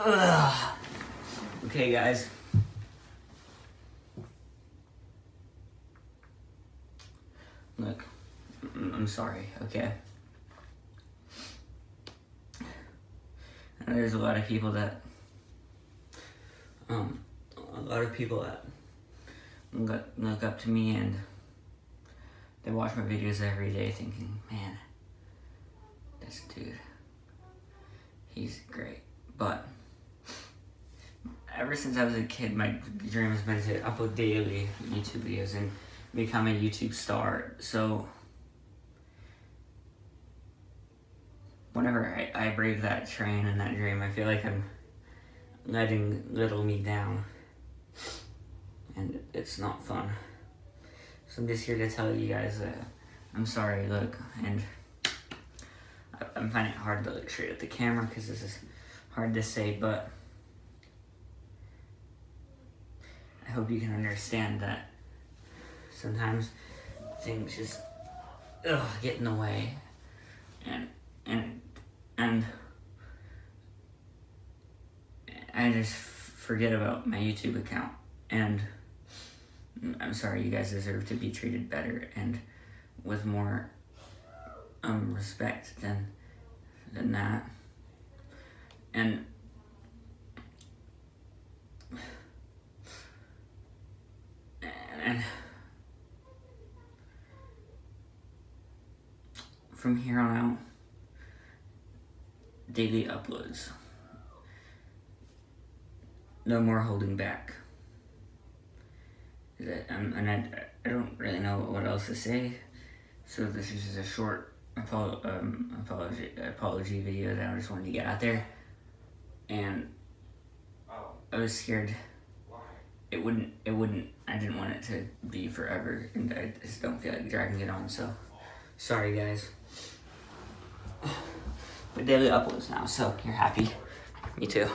Ugh. Okay, guys. Look, I'm sorry, okay? There's a lot of people that, um, a lot of people that look up to me and they watch my videos every day thinking, man, this dude, he's great. But ever since I was a kid, my dream has been to upload daily YouTube videos and become a YouTube star. So whenever I, I break that train and that dream, I feel like I'm letting little me down. And it's not fun. So I'm just here to tell you guys that I'm sorry, look, and I- I'm finding it hard to look straight at the camera because this is hard to say, but I hope you can understand that sometimes things just ugh, get in the way, and and and I just forget about my YouTube account, and I'm sorry, you guys deserve to be treated better and with more um respect than than that. And from here on out, daily uploads. No more holding back. Um, and I, I don't really know what else to say, so this is just a short um, apology apology video that I just wanted to get out there. And I was scared it wouldn't it wouldn't I didn't want it to be forever and I just don't feel like dragging it on so sorry guys. But daily uploads now so you're happy. Me too